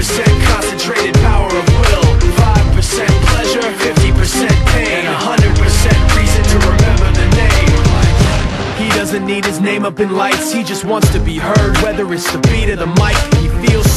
5% concentrated power of will 5% pleasure, 50% pain and 100% reason to remember the name. He doesn't need his name up in lights He just wants to be heard Whether it's the beat of the mic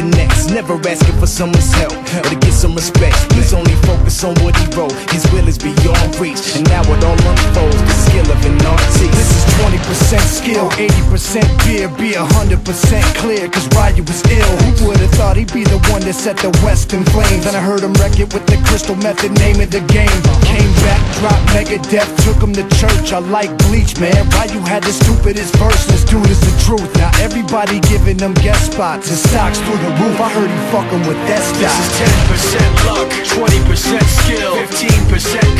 connects. Never asking for someone's help, or to get some respect. He's only focused on what he wrote. His will is beyond reach And now it all unfolds, 20% skill, 80% fear Be 100% clear, cause Ryu was ill. Who would've thought he'd be the one that set the West in flames? And I heard him wreck it with the crystal method, name of the game. Came back, dropped mega death, took him to church. I like Bleach, man, Ryu had the stupidest verse dude is the truth, now everybody giving them guest spots His stocks through the roof, I heard he fucking with that This is 10% luck, 20% skill 15%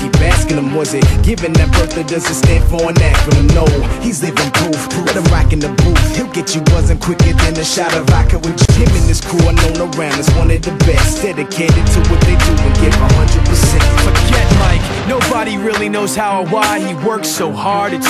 keep asking him, was it giving that birth or does it stand for an acronym? No, he's living proof. Let him rock in the booth. He'll get you buzzing quicker than a shot of vodka with him and his crew are known around as one of the best. Dedicated to what they do and give 100%. Forget Mike, nobody really knows how or why he works so hard It's